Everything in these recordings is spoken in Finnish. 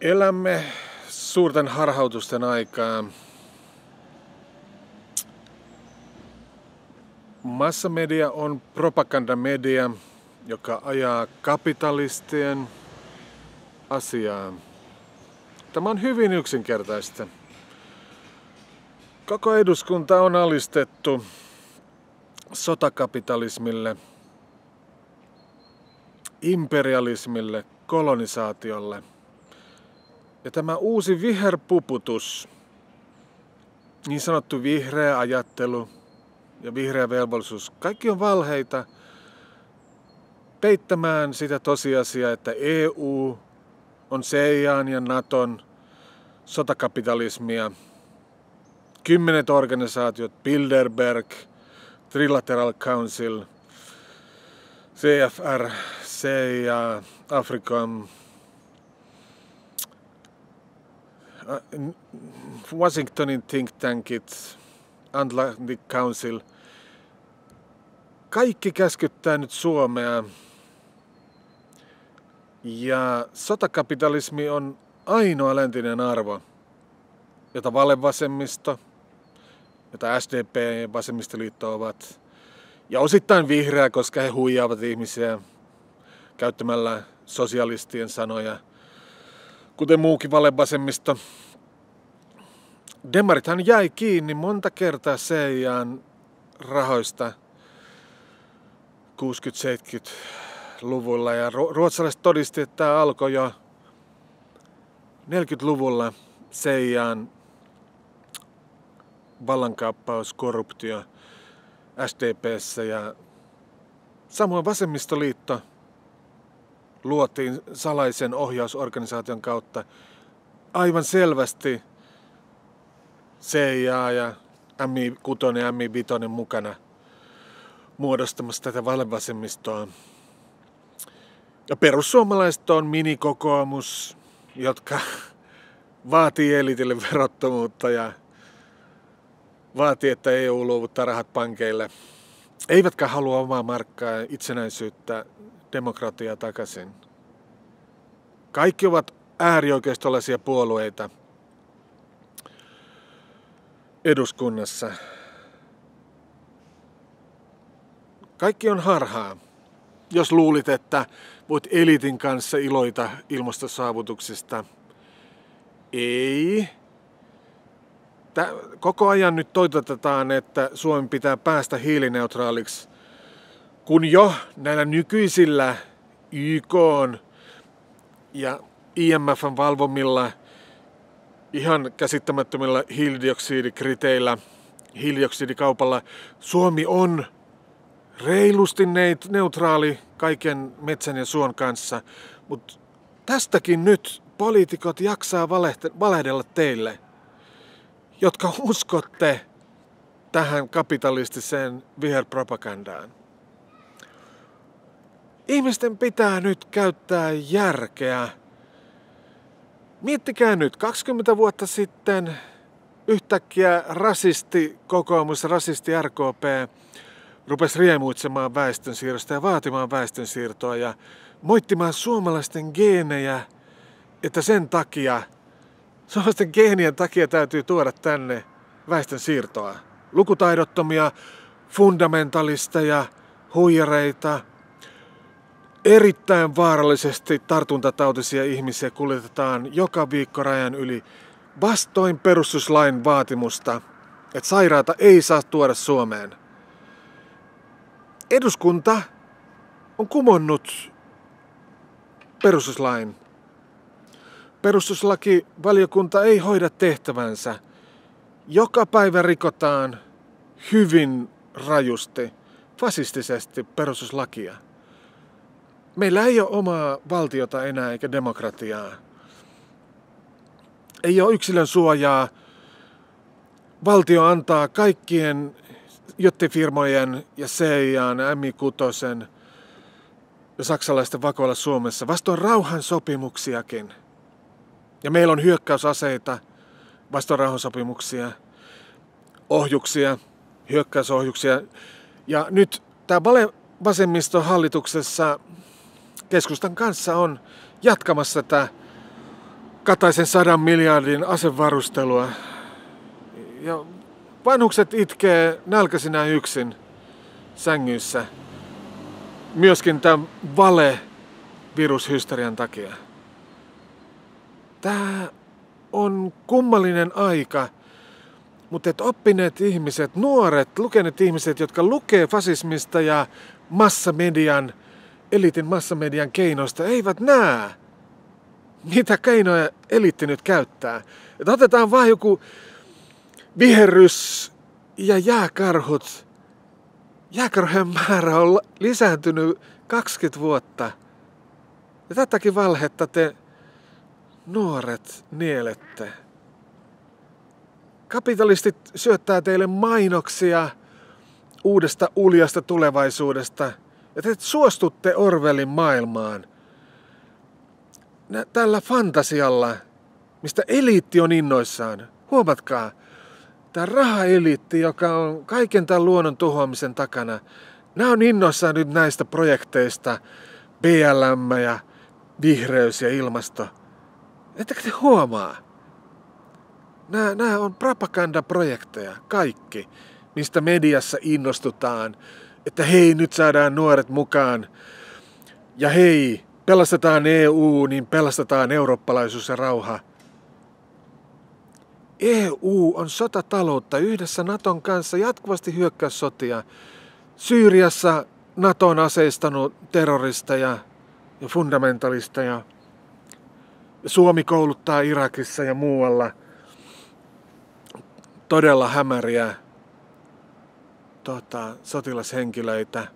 Elämme suurten harhautusten aikaa. Massamedia on propagandamedia, joka ajaa kapitalistien asiaa. Tämä on hyvin yksinkertaista. Koko eduskunta on alistettu sotakapitalismille, imperialismille, kolonisaatiolle. Ja tämä uusi viherpuputus, niin sanottu vihreä ajattelu ja vihreä velvollisuus, kaikki on valheita peittämään sitä tosiasiaa, että EU on CIAn ja Naton sotakapitalismia. Kymmenet organisaatiot, Bilderberg, Trilateral Council, CFR, CIA, African, Washingtonin think tankit, Atlantic Council, kaikki käskyttää nyt Suomea. Ja sotakapitalismi on ainoa läntinen arvo, jota valevasemmisto, jota SDP ja vasemmistoliitto ovat, ja osittain vihreä, koska he huijaavat ihmisiä käyttämällä sosialistien sanoja, kuten muukin valevasemmisto. Demarithan jäi kiinni monta kertaa CIAn rahoista 60-70-luvulla ja ruotsalaiset todisti, että tämä alkoi jo 40-luvulla CIAn vallankaappaus, korruptio SDPssä ja samoin vasemmistoliitto luotiin salaisen ohjausorganisaation kautta aivan selvästi CIA ja MI6 ja MI5 mukana muodostamassa tätä valevasemmistoa. Ja perussuomalaiset on minikokoomus, jotka vaatii elitille verottomuutta ja vaatii, että EU luovuttaa rahat pankeille. Eivätkä halua omaa markkaa, itsenäisyyttä, demokratiaa takaisin. Kaikki ovat äärioikeistolaisia puolueita eduskunnassa. Kaikki on harhaa. Jos luulit, että voit elitin kanssa iloita ilmastosaavutuksista. Ei. Tää, koko ajan nyt toitotetaan, että Suomi pitää päästä hiilineutraaliksi, kun jo näillä nykyisillä YK ja IMFn valvomilla ihan käsittämättömillä hiilidioksidikriteillä, hiilidioksidikaupalla Suomi on reilusti neutraali kaiken metsän ja suon kanssa, mutta tästäkin nyt poliitikot jaksaa valehdella teille, jotka uskotte tähän kapitalistiseen viherpropagandaan. Ihmisten pitää nyt käyttää järkeä. Miettikää nyt, 20 vuotta sitten yhtäkkiä rasisti kokoomus, rasisti RKP rupesi riemuitsemaan väestönsiirrosta ja vaatimaan väestönsiirtoa ja moittimaan suomalaisten geenejä, että sen takia, suomalaisten geenien takia täytyy tuoda tänne väestönsiirtoa. Lukutaidottomia, fundamentalisteja, huijareita, erittäin vaarallisesti tartuntatautisia ihmisiä kuljetetaan joka viikko rajan yli vastoin perustuslain vaatimusta, että sairaata ei saa tuoda Suomeen – eduskunta on kumonnut perustuslain. Perustuslaki valiokunta ei hoida tehtävänsä. Joka päivä rikotaan hyvin rajusti, fasistisesti perustuslakia. Meillä ei ole omaa valtiota enää eikä demokratiaa. Ei ole yksilön suojaa. Valtio antaa kaikkien jättifirmojen ja CIAn, MI6 ja saksalaisten vakoilla Suomessa vastoin rauhan sopimuksiakin. Ja meillä on hyökkäysaseita, vastoin rauhansopimuksia, ohjuksia, hyökkäysohjuksia. Ja nyt tämä vasemmisto hallituksessa keskustan kanssa on jatkamassa tätä Kataisen sadan miljardin asevarustelua. Ja vanhukset itkee nälkäisinä yksin sängyissä. Myöskin tämän vale virushysterian takia. Tämä on kummallinen aika, mutta et oppineet ihmiset, nuoret, lukeneet ihmiset, jotka lukee fasismista ja massamedian, elitin massamedian keinoista, eivät näe, mitä keinoja elitti nyt käyttää. Et otetaan vain joku viherrys ja jääkarhut. Jääkarhujen määrä on lisääntynyt 20 vuotta. Ja tätäkin valhetta te nuoret nielette. Kapitalistit syöttää teille mainoksia uudesta uljasta tulevaisuudesta ja te suostutte Orwellin maailmaan. Tällä fantasialla, mistä eliitti on innoissaan. Huomatkaa, tämä rahaeliitti, joka on kaiken tämän luonnon tuhoamisen takana, nämä on innoissaan nyt näistä projekteista, BLM ja vihreys ja ilmasto. Ettekö te huomaa? Nämä, nämä on propagandaprojekteja, kaikki, mistä mediassa innostutaan, että hei, nyt saadaan nuoret mukaan. Ja hei, pelastetaan EU, niin pelastetaan eurooppalaisuus ja rauha. EU on sotataloutta yhdessä Naton kanssa jatkuvasti hyökkäyssotia. Syyriassa NATO on aseistanut terroristeja ja fundamentalisteja. Suomi kouluttaa Irakissa ja muualla todella hämäriä tota, sotilashenkilöitä.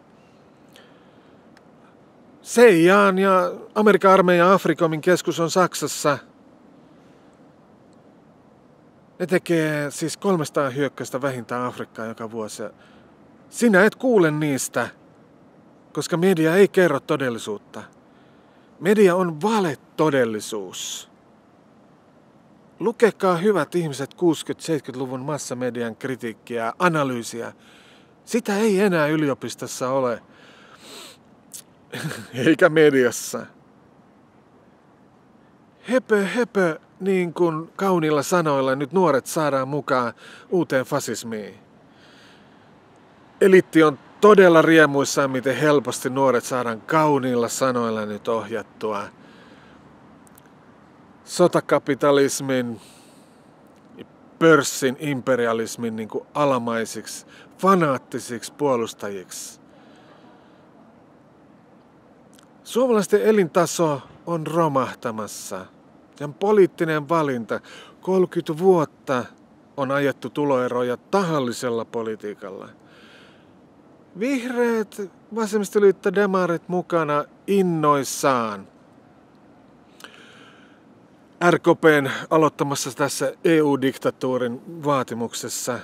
Seijaan ja Amerikan armeijan Afrikomin keskus on Saksassa. Ne tekee siis 300 hyökkäystä vähintään Afrikkaan joka vuosi. Sinä et kuule niistä, koska media ei kerro todellisuutta. Media on vale-todellisuus. Lukekaa hyvät ihmiset 60-70-luvun massamedian kritiikkiä analyysiä. Sitä ei enää yliopistossa ole. Eikä mediassa. Höpö, höpö, niin kuin kauniilla sanoilla nyt nuoret saadaan mukaan uuteen fasismiin. Elitti on todella riemuissaan, miten helposti nuoret saadaan kauniilla sanoilla nyt ohjattua sotakapitalismin, pörssin, imperialismin niin kuin alamaisiksi, fanaattisiksi puolustajiksi. Suomalaisten elintaso on romahtamassa. Ja poliittinen valinta. 30 vuotta on ajettu tuloeroja tahallisella politiikalla. Vihreät, vasemmistoliitto, demarit mukana innoissaan. RKPn aloittamassa tässä EU-diktatuurin vaatimuksessa,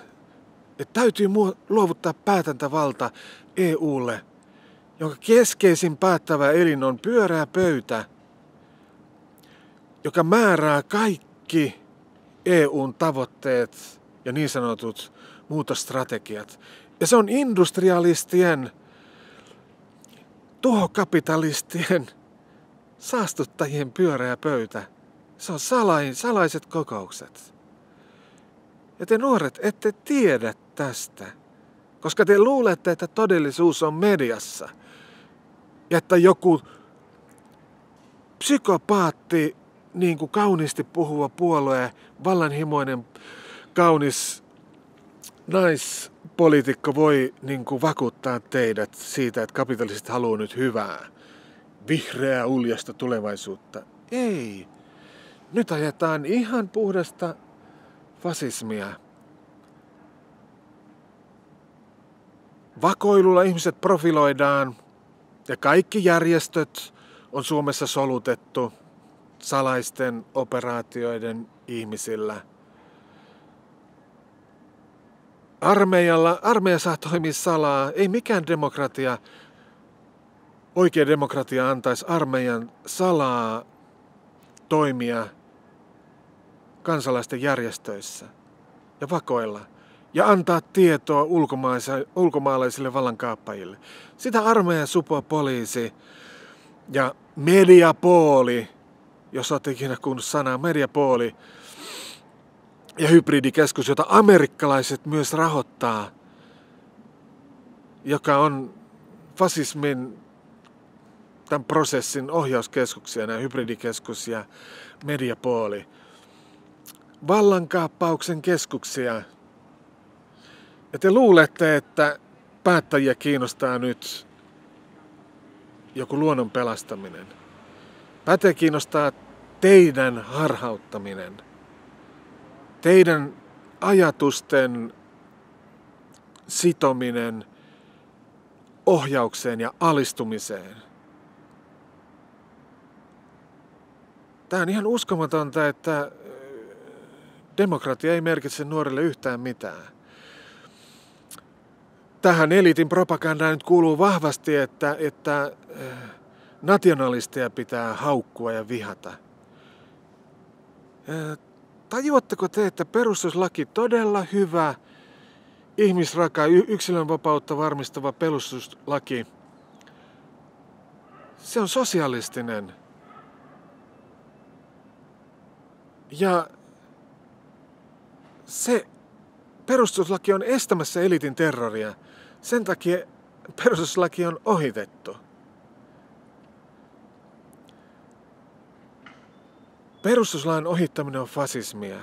että täytyy luovuttaa päätäntävalta EUlle, jonka keskeisin päättävä elin on pyörää pöytä, joka määrää kaikki EUn tavoitteet ja niin sanotut muutosstrategiat. Ja se on industrialistien, tuhokapitalistien, saastuttajien pyöreä pöytä. Se on salain, salaiset kokoukset. Ja te nuoret ette tiedä tästä, koska te luulette, että todellisuus on mediassa. Ja että joku psykopaatti, niin kuin kauniisti puhuva puolue, vallanhimoinen, kaunis naispoliitikko voi niin kuin vakuuttaa teidät siitä, että kapitalistit haluaa nyt hyvää, vihreää uljasta tulevaisuutta. Ei. Nyt ajetaan ihan puhdasta fasismia. Vakoilulla ihmiset profiloidaan ja kaikki järjestöt on Suomessa solutettu salaisten operaatioiden ihmisillä. Armeijalla, armeija saa toimia salaa. Ei mikään demokratia, oikea demokratia antaisi armeijan salaa toimia kansalaisten järjestöissä ja vakoilla ja antaa tietoa ulkomaalaisille vallankaappajille. Sitä armeijan supo poliisi ja mediapooli jos olet ikinä kuunnut sanaa mediapooli ja hybridikeskus, jota amerikkalaiset myös rahoittaa, joka on fasismin tämän prosessin ohjauskeskuksia, nämä hybridikeskus ja mediapooli. Vallankaappauksen keskuksia. Ja te luulette, että päättäjiä kiinnostaa nyt joku luonnon pelastaminen. Päättäjiä kiinnostaa teidän harhauttaminen. Teidän ajatusten sitominen ohjaukseen ja alistumiseen. Tämä on ihan uskomatonta, että demokratia ei merkitse nuorille yhtään mitään. Tähän elitin propagandaan nyt kuuluu vahvasti, että, että nationalisteja pitää haukkua ja vihata. Tajuatteko te, että perustuslaki todella hyvä, ihmisraka, yksilönvapautta varmistava perustuslaki, se on sosialistinen – Ja se perustuslaki on estämässä elitin terroria. Sen takia perustuslaki on ohitettu. Perustuslain ohittaminen on fasismia.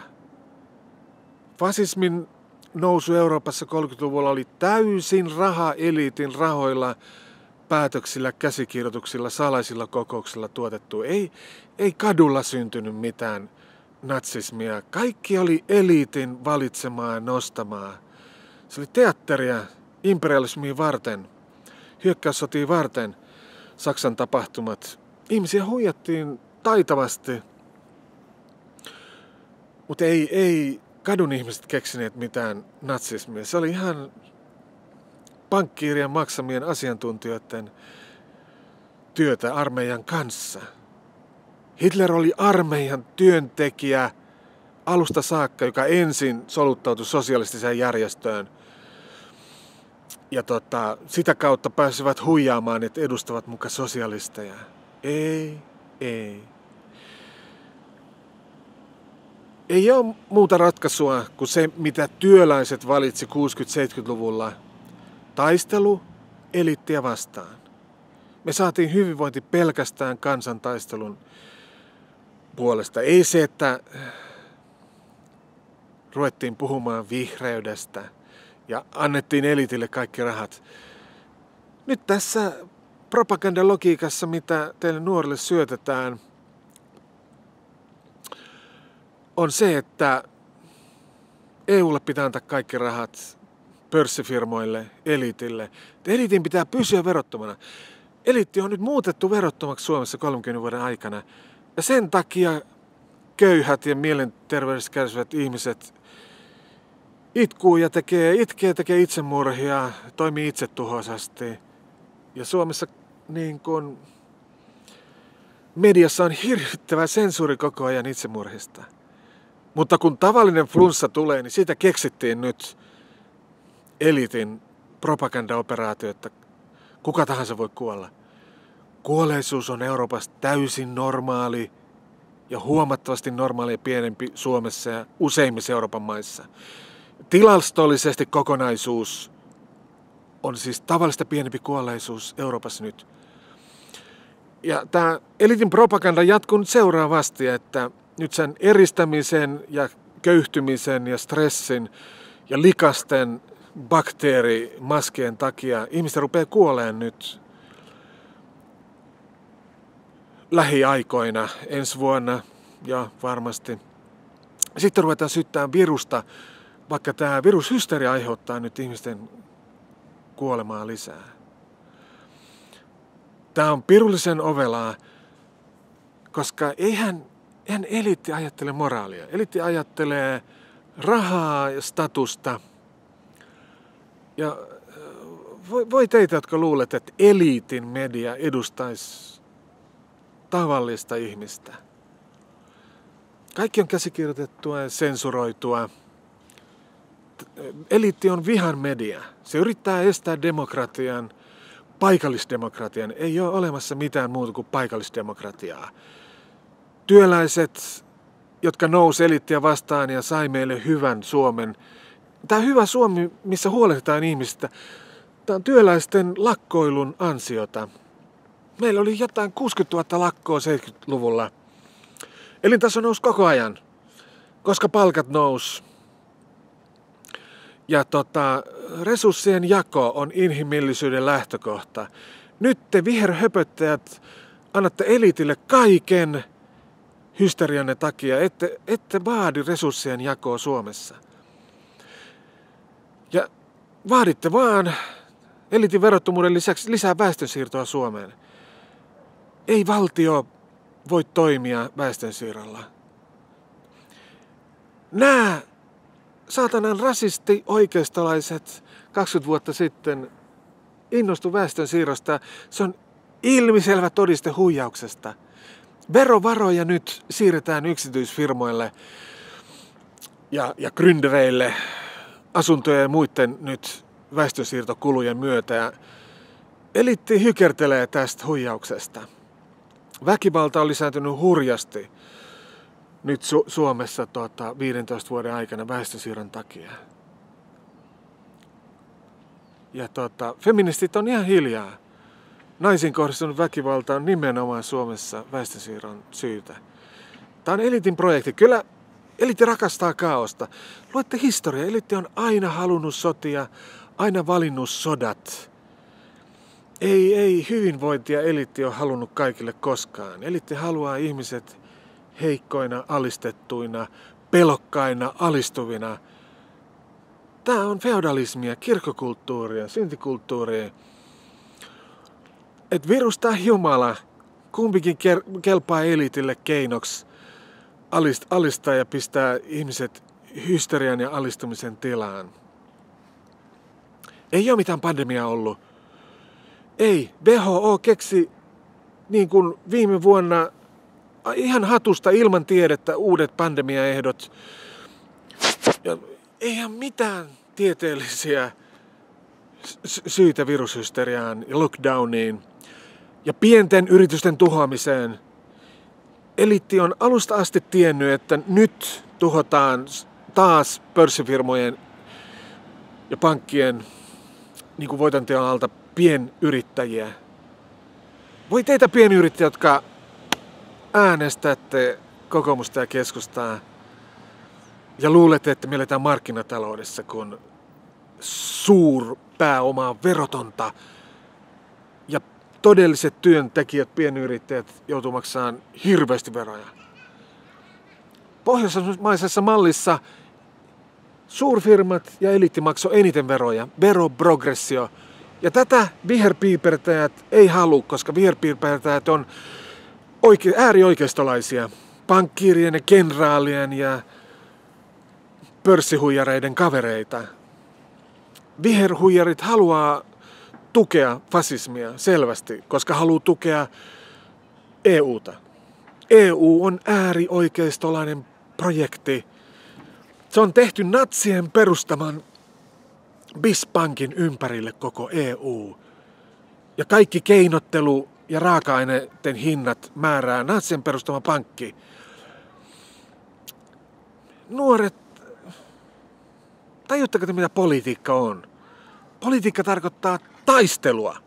Fasismin nousu Euroopassa 30-luvulla oli täysin raha-eliitin rahoilla, päätöksillä, käsikirjoituksilla, salaisilla kokouksilla tuotettu. Ei, ei kadulla syntynyt mitään natsismia. Kaikki oli eliitin valitsemaa ja nostamaa. Se oli teatteria imperialismiin varten, hyökkäyssotiin varten Saksan tapahtumat. Ihmisiä huijattiin taitavasti, mutta ei, ei kadun ihmiset keksineet mitään natsismia. Se oli ihan pankkiirien maksamien asiantuntijoiden työtä armeijan kanssa – Hitler oli armeijan työntekijä alusta saakka, joka ensin soluttautui sosialistiseen järjestöön. Ja tota, sitä kautta pääsivät huijaamaan, että edustavat muka sosialisteja. Ei, ei. Ei ole muuta ratkaisua kuin se, mitä työläiset valitsi 60-70-luvulla. Taistelu elittiä vastaan. Me saatiin hyvinvointi pelkästään kansantaistelun puolesta. Ei se, että ruvettiin puhumaan vihreydestä ja annettiin elitille kaikki rahat. Nyt tässä propagandalogiikassa, mitä teille nuorille syötetään, on se, että EUlle pitää antaa kaikki rahat pörssifirmoille, elitille. Elitin pitää pysyä verottomana. Eliitti on nyt muutettu verottomaksi Suomessa 30 vuoden aikana. Ja sen takia köyhät ja mielenterveydessä kärsivät ihmiset itkuu ja tekee, itkee, tekee itsemurhia, toimii itsetuhoisasti. Ja Suomessa niin kun, mediassa on hirvittävä sensuuri koko ajan itsemurhista. Mutta kun tavallinen flunssa tulee, niin siitä keksittiin nyt elitin propagandaoperaatio, että kuka tahansa voi kuolla. Kuolleisuus on Euroopassa täysin normaali ja huomattavasti normaali pienempi Suomessa ja useimmissa Euroopan maissa. Tilastollisesti kokonaisuus on siis tavallista pienempi kuolleisuus Euroopassa nyt. Ja tämä elitin propaganda jatkuu nyt seuraavasti, että nyt sen eristämisen ja köyhtymisen ja stressin ja likasten bakteerimaskien takia ihmiset rupeaa kuoleen nyt lähiaikoina, ensi vuonna ja varmasti. Sitten ruvetaan syttää virusta, vaikka tämä virushysteria aiheuttaa nyt ihmisten kuolemaa lisää. Tämä on pirullisen ovelaa, koska eihän, eihän eliitti ajattele moraalia. Eliitti ajattelee rahaa ja statusta. Ja äh, voi, voi teitä, jotka luulet, että eliitin media edustaisi tavallista ihmistä. Kaikki on käsikirjoitettua ja sensuroitua. Eliitti on vihan media. Se yrittää estää demokratian, paikallisdemokratian. Ei ole olemassa mitään muuta kuin paikallisdemokratiaa. Työläiset, jotka nousi elittiä vastaan ja sai meille hyvän Suomen. Tämä hyvä Suomi, missä huolehditaan ihmistä, tämä on työläisten lakkoilun ansiota. Meillä oli jotain 60 000 lakkoa 70-luvulla. Elintaso nousi koko ajan, koska palkat nous. Ja tota, resurssien jako on inhimillisyyden lähtökohta. Nyt te viherhöpöttäjät annatte elitille kaiken hysterianne takia, ette, ette vaadi resurssien jakoa Suomessa. Ja vaaditte vaan elitin verottomuuden lisäksi lisää väestönsiirtoa Suomeen. Ei valtio voi toimia väestönsiirrolla. Nämä saatanan rasisti oikeistolaiset 20 vuotta sitten innostu väestön siirrosta. Se on ilmiselvä todiste huijauksesta. Verovaroja nyt siirretään yksityisfirmoille ja, ja gründereille asuntojen ja muiden nyt väestönsiirtokulujen myötä. Elitti hykertelee tästä huijauksesta. Väkivalta on lisääntynyt hurjasti nyt Su- Suomessa tuota, 15 vuoden aikana väestösiirron takia. Ja tuota, feministit on ihan hiljaa. Naisiin kohdistunut väkivalta on nimenomaan Suomessa väestösiirron syytä. Tämä on elitin projekti. Kyllä elitti rakastaa kaaosta. Luette historiaa. Elitti on aina halunnut sotia, aina valinnut sodat. Ei, ei hyvinvointia elitti ole halunnut kaikille koskaan. Elitti haluaa ihmiset heikkoina, alistettuina, pelokkaina, alistuvina. Tämä on feudalismia, kirkkokulttuuria, syntikulttuuria. Et virus tai Jumala, kumpikin kelpaa elitille keinoksi alistaa ja pistää ihmiset hysterian ja alistumisen tilaan. Ei ole mitään pandemiaa ollut. Ei. WHO keksi niin kuin viime vuonna ihan hatusta ilman tiedettä uudet pandemiaehdot. Ja eihän mitään tieteellisiä syitä virushysteriaan ja lockdowniin ja pienten yritysten tuhoamiseen. Eliitti on alusta asti tiennyt, että nyt tuhotaan taas pörssifirmojen ja pankkien niin kuin voitanteon alta pienyrittäjiä. Voi teitä pienyrittäjiä, jotka äänestätte kokoomusta ja keskustaa ja luulette, että me eletään markkinataloudessa, kun suurpääoma on verotonta ja todelliset työntekijät, pienyrittäjät joutuu maksamaan hirveästi veroja. Pohjoismaisessa mallissa suurfirmat ja eliitti maksoi eniten veroja, veroprogressio. Ja tätä viherpiipertäjät ei halua, koska viherpiipertäjät on oike- äärioikeistolaisia, pankkiirien ja kenraalien ja pörssihuijareiden kavereita. Viherhuijarit haluaa tukea fasismia selvästi, koska haluaa tukea EUta. EU on äärioikeistolainen projekti. Se on tehty natsien perustaman Bispankin ympärille koko EU. Ja kaikki keinottelu ja raaka-aineiden hinnat määrää natsien perustama pankki. Nuoret, tajutteko te mitä politiikka on? Politiikka tarkoittaa taistelua.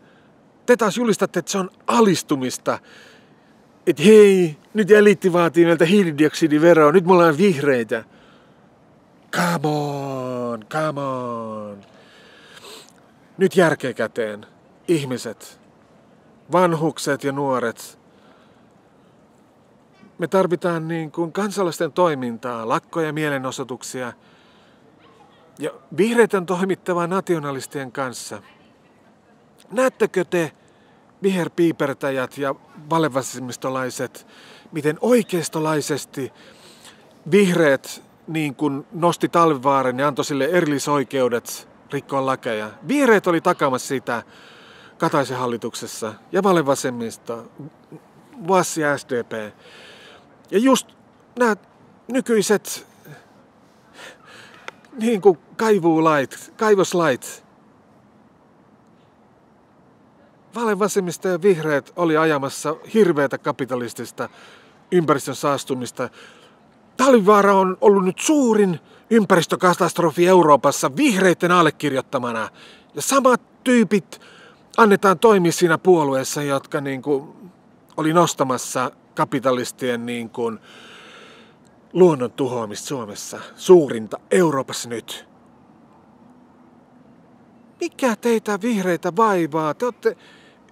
Te taas julistatte, että se on alistumista. Että hei, nyt eliitti vaatii meiltä hiilidioksidiveroa, nyt me ollaan vihreitä. Come on, come on. Nyt järkeä käteen, ihmiset vanhukset ja nuoret. Me tarvitaan niin kuin kansalaisten toimintaa, lakkoja ja mielenosoituksia. Ja vihreät on toimittava nationalistien kanssa. Näettekö te viherpiipertäjät ja valevasemmistolaiset, miten oikeistolaisesti vihreät niin kuin nosti talvivaaren ja antoi sille erillisoikeudet rikkoa lakeja. Vihreät oli takamassa sitä Kataisen hallituksessa ja vasemmista, VAS ja SDP. Ja just nämä nykyiset niin kuin kaivuulait, kaivoslait, vasemmista ja vihreät oli ajamassa hirveätä kapitalistista ympäristön saastumista. Talvivaara on ollut nyt suurin ympäristökatastrofi Euroopassa vihreiden allekirjoittamana. Ja samat tyypit annetaan toimia siinä puolueessa, jotka niin kuin oli nostamassa kapitalistien niin kuin luonnon tuhoamista Suomessa. Suurinta Euroopassa nyt. Mikä teitä vihreitä vaivaa? Te olette,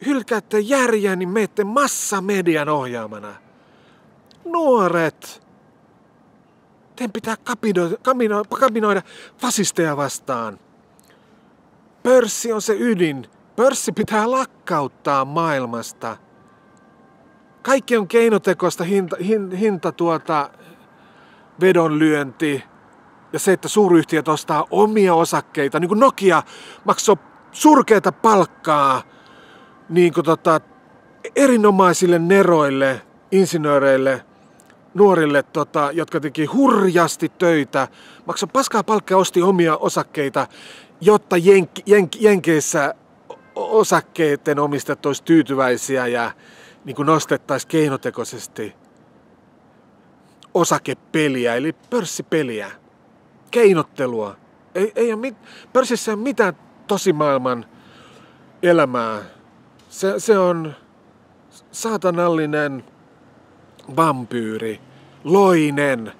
hylkäätte järjää, niin meette massamedian ohjaamana. Nuoret! Teidän pitää kapinoida, kapinoida fasisteja vastaan. Pörssi on se ydin. Pörssi pitää lakkauttaa maailmasta. Kaikki on keinotekoista hinta, hinta, hinta tuota, vedonlyönti ja se, että suuryhtiöt ostaa omia osakkeita, niin kuin Nokia maksoi surkeita palkkaa niin kuin tota, erinomaisille neroille, insinööreille, nuorille, tota, jotka teki hurjasti töitä, maksoi paskaa palkkaa, osti omia osakkeita, jotta jenk, jenk, Jenkeissä osakkeiden omistajat olisi tyytyväisiä ja niin nostettaisiin keinotekoisesti osakepeliä, eli pörssipeliä, keinottelua. Ei, ei ole mit, pörssissä ei ole mitään tosimaailman elämää. Se, se on saatanallinen vampyyri, loinen.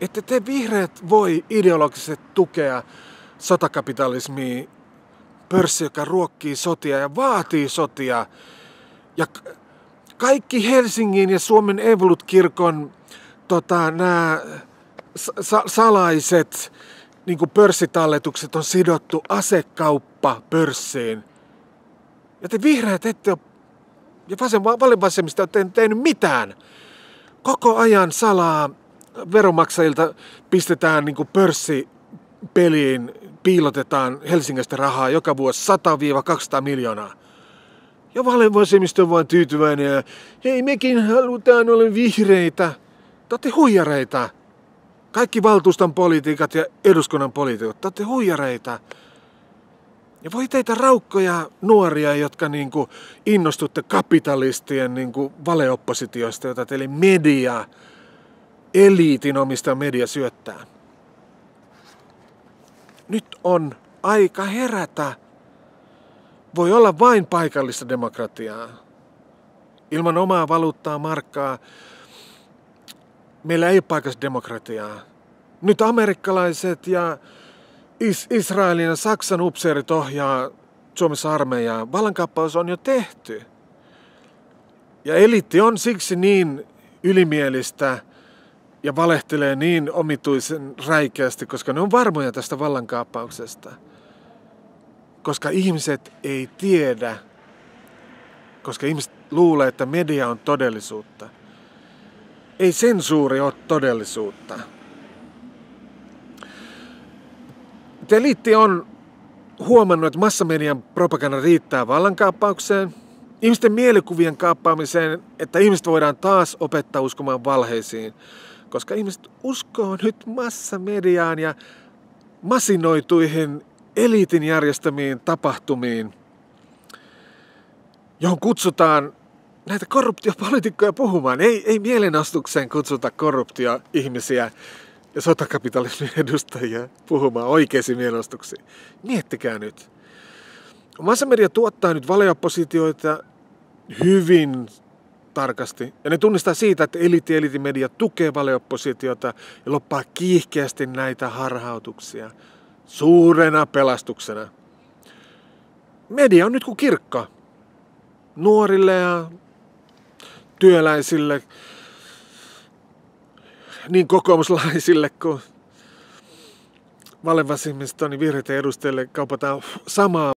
Että te vihreät voi ideologisesti tukea sotakapitalismia, pörssi, joka ruokkii sotia ja vaatii sotia. Ja kaikki Helsingin ja Suomen Evolut-kirkon tota, nämä sa- salaiset niin pörssitalletukset on sidottu asekauppa pörssiin. Ja te vihreät ette ole, ja vasen, valinvasemmista ette tehnyt mitään. Koko ajan salaa veromaksajilta pistetään niin pörssipeliin, piilotetaan Helsingistä rahaa joka vuosi 100-200 miljoonaa. Ja valinvasemmisto on vain tyytyväinen ja hei mekin halutaan olla vihreitä. Te huijareita. Kaikki valtuuston politiikat ja eduskunnan politiikat, te huijareita. Ja voi teitä raukkoja nuoria, jotka niin kuin innostutte kapitalistien niin kuin valeoppositiosta, jota teille media, eliitin omista media syöttää. Nyt on aika herätä. Voi olla vain paikallista demokratiaa. Ilman omaa valuuttaa, markkaa, meillä ei ole paikassa demokratiaa. Nyt amerikkalaiset ja Is- Israelin ja Saksan upseerit ohjaa Suomessa armeijaa. Vallankaappaus on jo tehty. Ja eliitti on siksi niin ylimielistä ja valehtelee niin omituisen räikeästi, koska ne on varmoja tästä vallankaappauksesta. Koska ihmiset ei tiedä, koska ihmiset luulee, että media on todellisuutta – ei sensuuri ole todellisuutta. Eliitti on huomannut, että massamedian propaganda riittää vallankaappaukseen, ihmisten mielikuvien kaappaamiseen, että ihmiset voidaan taas opettaa uskomaan valheisiin. Koska ihmiset uskoo nyt massamediaan ja masinoituihin eliitin järjestämiin tapahtumiin, johon kutsutaan näitä korruptiopolitiikkoja puhumaan. Ei, ei mielenostukseen kutsuta korruptioihmisiä ja sotakapitalismin edustajia puhumaan oikeisiin mielenostuksiin. Miettikää nyt. Massamedia tuottaa nyt valeoppositioita hyvin tarkasti. Ja ne tunnistaa siitä, että eliitti elitimedia tukee valeoppositiota ja loppaa kiihkeästi näitä harhautuksia. Suurena pelastuksena. Media on nyt kuin kirkko. Nuorille ja työläisille, niin kokoomuslaisille kuin valevasimmiston niin vihreiden edustajille kaupataan samaa